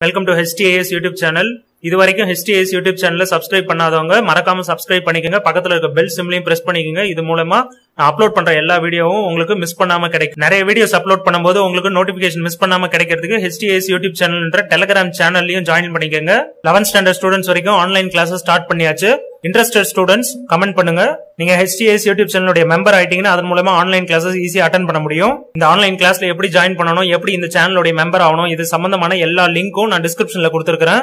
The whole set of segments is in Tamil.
Welcome to HTAS YouTube channel இது வரைக்கும் HTAS யூடியூப் சேனலை சப்ஸ்கிரைப் பண்ணாதவங்க மறக்காம சப்ஸ்கிரைப் பண்ணிக்கோங்க. பக்கத்தில் இருக்க பெல் சிம்லையும் பிரஸ் பண்ணிக்கோங்க. இது மூலமா நான் அப்லோட் பண்ற எல்லா வீடியோவும் உங்களுக்கு மிஸ் பண்ணாம கிடைக்கும். நிறைய வீடியோஸ் அப்லோட் பண்ணும்போது உங்களுக்கு நோட்டிபிகேஷன் மிஸ் பண்ணாம கிடைக்கிறதுக்கு HTAS யூடியூப் சேனல்ன்ற டெலிகிராம் சேனல்லையும் ஜாயின் பண்ணிக்கோங்க. 11th ஸ்டாண்டர்ட் ஸ்டூடெண்ட்ஸ் வரைக்கும் ஆன்லைன் கிளாஸஸ் ஸ்டார்ட் பண்ணியாச்சு. இன்ட்ரெஸ்டட் ஸ்டூடெண்ட்ஸ் கமெண்ட் பண்ணுங்க. நீங்க ஹெச்டிஎஸ் யூடியூப் சேனலுடைய மெம்பர் ஆயிட்டீங்கன்னா அதன் மூலமா ஆன்லைன் கிளாஸஸ் ஈஸியாக அட்டன் பண்ண முடியும். இந்த ஆன்லைன் கிளாஸ்ல எப்படி ஜாயின் பண்ணணும் எப்படி இந்த சேனலுடைய மெம்பர் ஆகணும் இது சம்பந்தமான எல்லா லிங்க்கும் நான் டிஸ்கிரிப்ஷன்ல கொடுத்துருக்கேன்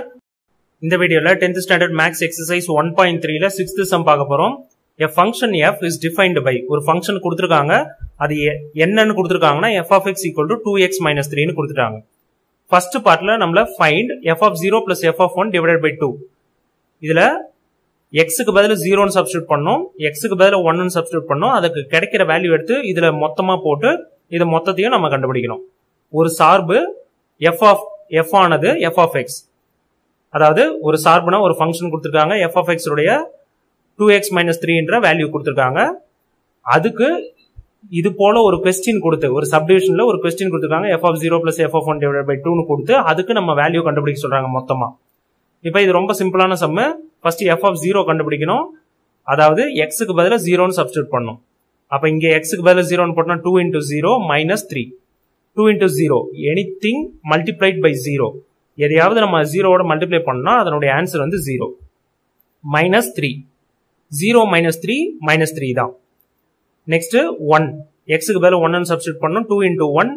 இந்த வீடியோல 10th standard maths exercise one point த்ரீல சிக்ஸ்த் சம் பார்க்க போறோம். A function f is defined by ஒரு ஃபங்க்ஷன் கொடுத்துருக்காங்க. அது எ- என்னன்னு கொடுத்துருக்காங்கன்னா f of x equal to two x minus த்ரீன்னு கொடுத்துட்டாங்க. ஃபர்ஸ்ட் பார்ட்ல நம்மள find f of zero plus f of one divided by two இதுல எக்ஸுக்கு பதில் ஜீரோன்னு சப்ஸ்டியூட் பண்ணோம். எக்ஸுக்கு பதில் ஒன்னு சப்ஸ்டியூட் பண்ணோம். அதுக்கு கிடைக்கிற வேல்யூ எடுத்து இதுல மொத்தமா போட்டு இதை மொத்தத்தையும் நம்ம கண்டுபிடிக்கணும். ஒரு சார்பு எஃப் ஆஃப் எஃப் ஆனது எஃப் ஆஃப் எக்ஸ் அதாவது ஒரு சார்புனா ஒரு ஃபங்க்ஷன் கொடுத்துருக்காங்க எஃப் ஆஃப் எக்ஸ் உடைய டூ எக்ஸ் மைனஸ் த்ரீன்ற வேல்யூ கொடுத்துருக்காங்க. அதுக்கு இது போல ஒரு கொஸ்டின் கொடுத்து ஒரு சப்டிவிஷன்ல ஒரு கொஸ்டின் கொடுத்துருக்காங்க f of zero plus f of one divide by டூன்னு கொடுத்து அதுக்கு நம்ம வேல்யூ கண்டுபிடிக்க சொல்றாங்க மொத்தமா. இப்போ இது ரொம்ப சிம்பிளான sum first f of zero கண்டுபிடிக்கணும். அதாவது எக்ஸுக்கு பதிலாக ஜீரோன்னு சப்ஸ்டியூட் பண்ணணும். அப்போ இங்கே எக்ஸுக்கு பதிலாக ஜீரோன்னு போட்டோம்னா two into zero minus three two into zero any thing multiplied by zero எதையாவது நம்ம ஜீரோவோட மல்டிப்ளை பண்ணோம்னா அதனுடைய ஆன்சர் வந்து zero minus three zero minus three minus three தான். நெக்ஸ்ட் ஒன் எக்ஸுக்கு பதிலாக ஒன்னு சப்ஸ்டியூட் பண்ணோம் two into one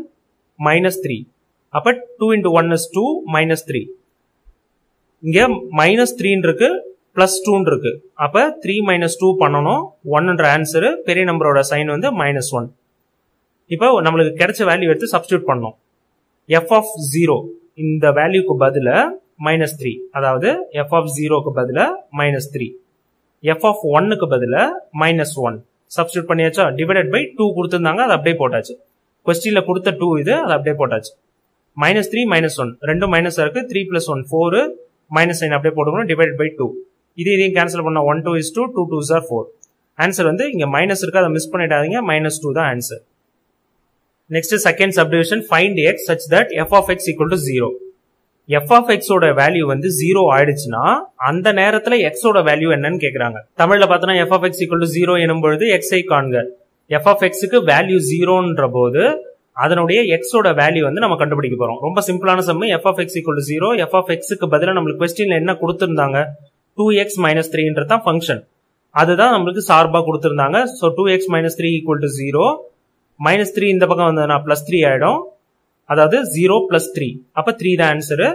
minus three அப்போ two into one is two minus three இங்கே மைனஸ் த்ரீன்னு இருக்கு பிளஸ் டூன்னு இருக்கு. அப்போ த்ரீ மைனஸ் டூ பண்ணணும் ஒன்னுன்ற ஆன்சர் பெரிய நம்பரோட சைன் வந்து மைனஸ் ஒன் இப்போ நம்மளுக்கு கிடைச்ச வேல்யூ எடுத்து சப்ஸ்டியூட் பண்ணோம் எஃப் ஆஃப் ஜீரோ இந்த வேல்யூக்கு பதில மைனஸ் த்ரீ அதாவது எஃப் ஆஃப் ஜீரோக்கு பதில மைனஸ் த்ரீ எஃப் ஆஃப் ஒன்னுக்கு பதில மைனஸ் ஒன் சப்ஸ்டியூட் பண்ணியாச்சா? டிவைடட் பை டூ கொடுத்துருந்தாங்க அது அப்படியே போட்டாச்சு. கொஸ்டின்ல கொடுத்த டூ இது அது அப்படியே போட்டாச்சு. மைனஸ் த்ரீ மைனஸ் ஒன் ரெண்டும் மைனஸ் இருக்கு three plus one four minus sign அப்படியே போட்டுக்கணும் டிவைட் பை டூ இது இதையும் கேன்சல் பண்ண one two is two two two sir four answer வந்து இங்க மைனஸ் இருக்கு அதை மிஸ் பண்ணிடாதீங்க மைனஸ் டூ தான் answer next second subdivision find x such that f of x equal to zero f of எக்ஸோட வேல்யூ வந்து ஜீரோ ஆயிடுச்சுன்னா அந்த நேரத்தில் எக்ஸோட வேல்யூ என்னன்னு கேட்குறாங்க தமிழில் பார்த்தோன்னா f of x equal to zero எனும் பொழுது எக்ஸை காண்க. எஃப் ஆஃப் எக்ஸுக்கு வேல்யூ ஜீரோன்ற போது அதனுடைய எக்ஸோட வேல்யூ வந்து நம்ம கண்டுபிடிக்க போறோம். ரொம்ப சிம்பிளான sum f of x equal to zero f of எக்ஸுக்கு பதிலாக நம்மளுக்கு கொஸ்டின்ல என்ன கொடுத்துருந்தாங்க? டூ எக்ஸ் மைனஸ் த்ரீன்றது தான் ஃபங்க்ஷன் அதுதான் நம்மளுக்கு சார்பாக கொடுத்துருந்தாங்க. So two x minus three equal to zero minus three இந்த பக்கம் வந்ததுன்னா பிளஸ் த்ரீ ஆயிடும். அதாவது ஜீரோ பிளஸ் த்ரீ அப்ப த்ரீ தான் ஆன்சரு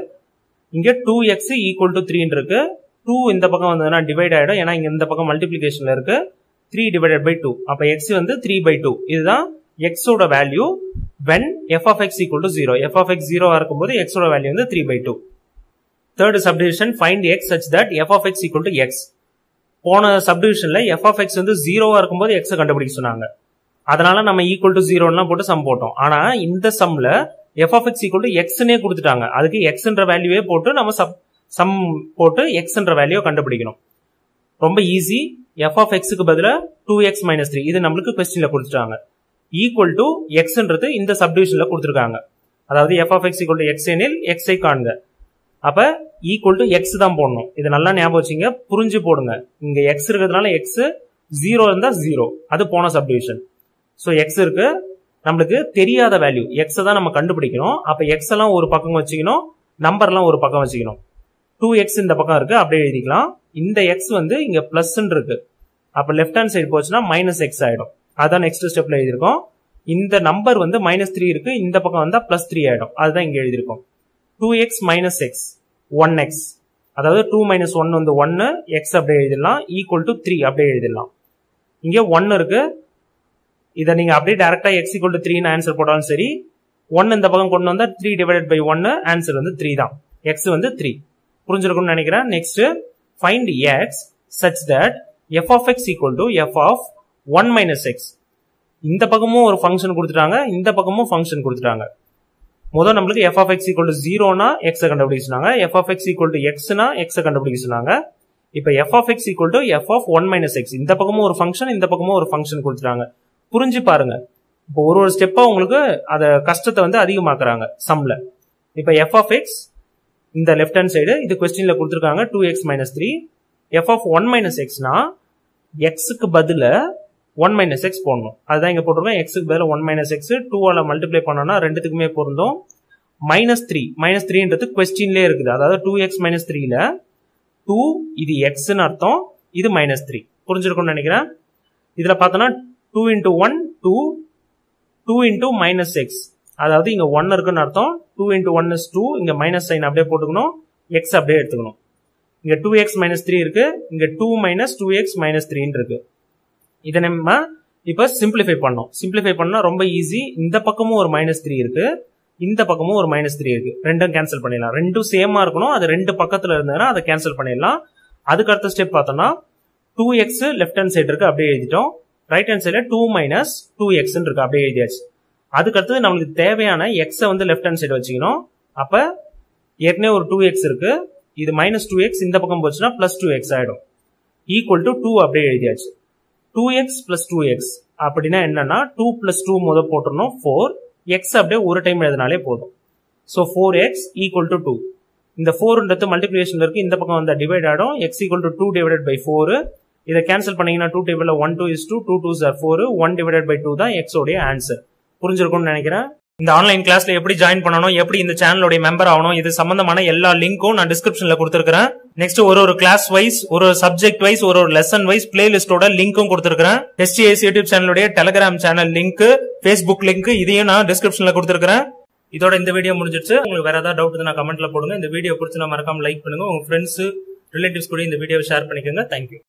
இங்க டூ எக்ஸ் ஈக்குவல் டு த்ரீன்னு இருக்கு. டூ இந்த பக்கம் வந்ததுன்னா டிவைட் ஆயிடும். ஏன்னா இங்க இந்த பக்கம் மல்டிபிளிகேஷன்ல இருக்கு. த்ரீ டிவைடட் பை டூ அப்ப எக்ஸ் வந்து த்ரீ பை டூ இதுதான் எக்ஸோட value when f of x equal to zero f of x ஜீரோவா இருக்கும்போது எக்ஸோட வேல்யூ வந்து three by two third subdivision find x such that f of x equal to x போன சப்டிவிஷன்ல எஃப் ஆஃப் எக்ஸ் வந்து ஜீரோவா இருக்கும்போது எக்ஸ் கண்டுபிடிக்க சொன்னாங்க. அதனால நம்ம ஈக்குவல் டு ஜீரோலாம் போட்டு சம் போட்டோம். ஆனா இந்த சம்ல f of x equal to எக்ஸ்னே கொடுத்துட்டாங்க. அதுக்கு எக்ஸ்ன்ற வேல்யூவே போட்டு நம்ம சப் சம் போட்டு எக்ஸ்ன்ற வேல்யூவை கண்டுபிடிக்கணும். ரொம்ப ஈஸி எஃப் ஆஃப் எக்ஸுக்கு பதிலாக டூ எக்ஸ் மைனஸ் த்ரீ இது நம்மளுக்கு கொஸ்டின்ல கொடுத்துட்டாங்க. ஈக்குவல் டு எக்ஸ்ன்றது இந்த சப்டிவிஷன்ல கொடுத்துருக்காங்க. அதாவது f of x equal to x எனில் எக்ஸை காண்க. அப்ப ஈக்குவல் டு எக்ஸ் தான் போடணும். இது நல்லா ஞாபகம் வச்சுங்க. புரிஞ்சு போடுங்க. இங்க எக்ஸ் இருக்கிறதுனால எக்ஸ் ஜீரோ இருந்தா ஜீரோ அது போன சப்டிவிஷன் ஸோ எக்ஸ் இருக்கு. நம்மளுக்கு தெரியாத வேல்யூ எக்ஸ் தான் நம்ம கண்டுபிடிக்கணும். அப்போ எக்ஸ் எல்லாம் ஒரு பக்கம் வச்சுக்கணும். நம்பர்லாம் ஒரு பக்கம் வச்சுக்கணும். டூ எக்ஸ் இந்த பக்கம் இருக்கு. அப்படியே எழுதிக்கலாம். இந்த எக்ஸ் வந்து இங்க பிளஸ் இருக்கு. அப்ப லெஃப்ட் ஹேண்ட் சைடு போச்சுன்னா மைனஸ் எக்ஸ் ஆயிடும். அதான் நெக்ஸ்ட் ஸ்டெப்ல எழுதியிருக்கோம். இந்த நம்பர் வந்து மைனஸ் த்ரீ இருக்கு. இந்த பக்கம் வந்தா பிளஸ் த்ரீ ஆயிடும். அதுதான் இங்க எழுதியிருக்கோம். Two x minus x one x அதாவது டூ மைனஸ் ஒன் வந்து ஒன்னு எக்ஸ் அப்படியே எழுதிடலாம். ஈக்குவல் டு த்ரீ அப்படியே எழுதிடலாம். இங்க ஒன்னு இருக்கு. இதை நீங்கள் அப்படியே டேரெக்டாக எக்ஸ் ஈக்குவல் டு த்ரீன்னு ஆன்சர் போட்டாலும் சரி ஒன் இந்த பக்கம் கொண்டு வந்தால் த்ரீ டிவைடட் பை ஒன்று ஆன்சர் வந்து த்ரீ தான். எக்ஸ் வந்து த்ரீ புரிஞ்சிருக்கும்னு நினைக்கிறேன். Next find x such that f of x equal to f of one minus x இந்த பக்கமும் ஒரு ஃபங்க்ஷன் கொடுத்துட்டாங்க. இந்த பக்கமும் ஃபங்க்ஷன் கொடுத்துட்டாங்க. முதல் நம்மளுக்கு f of x equal to ஜீரோனா எக்ஸை கண்டுபிடிக்க சொன்னாங்க f of x equal to எக்ஸ்னா எக்ஸை கண்டுபிடிக்க சொன்னாங்க இப்போ f of x equal to f of one minus x இந்த பக்கமும் ஒரு ஃபங்க்ஷன் இந்த பக்கமும் ஒரு ஃபங்க்ஷன் கொடுத்துட்டாங்க. புரிஞ்சு பாருங்க. இப்போ ஒரு ஒரு ஸ்டெப்பா உங்களுக்கு அத கஷ்டத்தை வந்து அதிகமாக்குறாங்க சம்ல இப்போ எஃப் ஆஃப் எக்ஸ் இந்த லெஃப்ட் ஹேண்ட் சைடு இது கொஸ்டின்ல கொடுத்துருக்காங்க two x minus three f of one minus எக்ஸ்னா எக்ஸுக்கு பதில ஒன் மைனஸ் எக்ஸ் போடணும். அதுதான் இங்கே போட்டிருக்கோம். எக்ஸுக்கு பதில ஒன் மைனஸ் எக்ஸ் டூவால் மல்டிப்ளை பண்ணோம்னா ரெண்டுத்துக்குமே பொருந்தும். மைனஸ் த்ரீ மைனஸ் த்ரீன்றது கொஸ்டின்லேயே இருக்குது. அதாவது டூ எக்ஸ் மைனஸ் த்ரீல டூ இது எக்ஸ்ன்னு அர்த்தம் இது மைனஸ் த்ரீ புரிஞ்சிருக்கும்னு நினைக்கிறேன். இதில் பார்த்தோன்னா two into one two two into minus x அதாவது இங்க ஒன் இருக்குன்னு அர்த்தம். Two into one is two இங்க மைனஸ் சைன் அப்படியே போட்டுக்கணும். எக்ஸ் அப்படியே எடுத்துக்கணும். இங்க டூ எக்ஸ் மைனஸ் த்ரீ இருக்கு. இங்க two minus two x minus த்ரீன்னு இருக்கு. இதை நம்ம இப்ப சிம்பிளிஃபை பண்ணோம். சிம்பிளிஃபை பண்ணா ரொம்ப ஈஸி இந்த பக்கமும் ஒரு மைனஸ் த்ரீ இருக்கு. இந்த பக்கமும் ஒரு மைனஸ் த்ரீ இருக்கு. ரெண்டும் கேன்சல் பண்ணிடலாம். ரெண்டும் சேமா இருக்கணும். அது ரெண்டு பக்கத்துல இருந்ததுன்னா அதை கேன்சல் பண்ணிடலாம். அதுக்கு அடுத்த ஸ்டெப் பார்த்தோம்னா two x left hand side இருக்கு. அப்படியே எழுதிட்டோம். ரைட் ஹேண்ட் சைடில் டூ மைனஸ் டூ எக்ஸ் இருக்கு. அப்படியே எழுதியாச்சு. அதுக்கு அடுத்தது நம்மளுக்கு தேவையான எக்ஸை வந்து லெஃப்ட் ஹேண்ட் சைடு வச்சுக்கணும். அப்ப ஏற்கனவே ஒரு டூ எக்ஸ் இருக்கு. இது மைனஸ் டூ எக்ஸ் இந்த பக்கம் போச்சுன்னா பிளஸ் டூ எக்ஸ் ஆயிடும். ஈக்குவல் டு டூ அப்படியே எழுதியாச்சு. Two x plus two x அப்படின்னா என்னன்னா டூ பிளஸ் டூ முத போட்டுருணும் ஃபோர் எக்ஸ் அப்படியே ஒரு டைம் எழுதினாலே போதும். So four x equal to two இந்த ஃபோர்ன்றது மல்டிபிளிகேஷன் இருக்கு. இந்த பக்கம் வந்து டிவைட் ஆகிடும் x equal to two divided by four இதை கேன்சல் பண்ணீங்கன்னா two table one two is two two two sir four one divided by two தான் எக்ஸ் ஆன்சர் புரிஞ்சிருக்கும்னு நினைக்கிறேன்? இந்த ஆன்லைன் கிளாஸ்ல எப்படி ஜாயின் பண்ணணும் எப்படி இந்த சேனலோட மெம்பர் ஆகணும் இது சம்பந்தமான எல்லா லிங்க்கும் நான் டிஸ்கிரிப்ஷன்ல கொடுத்துருக்கேன் நெக்ஸ்ட் ஒரு ஒரு கிளாஸ் வைஸ் ஒரு சப்ஜெக்ட் வைஸ் ஒரு ஒரு லெசன் வைஸ் பிளேலிஸ்டோட லிங்க்கும் கொடுத்துருக்கேன் எஸ்டிஎஸ் யூடியூப் சேனலுடைய Telegram channel link Facebook link இதையும் நான் டிஸ்கிரிப்ஷன்ல கொடுத்துருக்கேன் இதோட இந்த வீடியோ முடிஞ்சிருச்சு உங்களுக்கு வேற ஏதாவது டவுட் நான் கமெண்ட்ல போடுங்க. இந்த வீடியோ பிடிச்சி நான் மறக்காம லைக் பண்ணுங்க. உங்க ஃப்ரெண்ட்ஸ் ரிலேட்டிவ்ஸ் கூட இந்த வீடியோ ஷேர் பண்ணிக்கோங்க. தேங்க்யூ